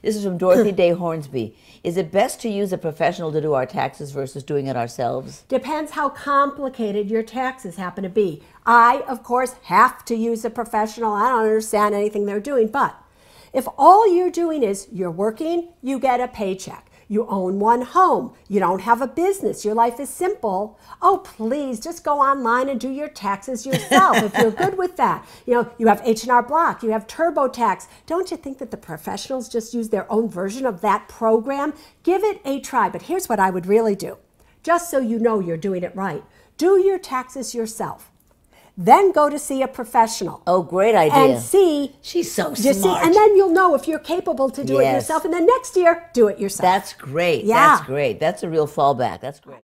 This is from Dorothy Day Hornsby. Is it best to use a professional to do our taxes versus doing it ourselves? Depends how complicated your taxes happen to be. I, of course, have to use a professional. I don't understand anything they're doing, but if all you're doing is you're working, you get a paycheck. You own one home. You don't have a business. Your life is simple. Oh, please just go online and do your taxes yourself if you're good with that. You know, you have H&R Block, you have TurboTax. Don't you think that the professionals just use their own version of that program? Give it a try. But here's what I would really do. Just so you know you're doing it right. Do your taxes yourself. Then go to see a professional. Oh, great idea. And see. She's so you see, smart. and then you'll know if you're capable to do it yourself. And then next year, do it yourself. That's great. Yeah. That's great. That's a real fallback. That's great.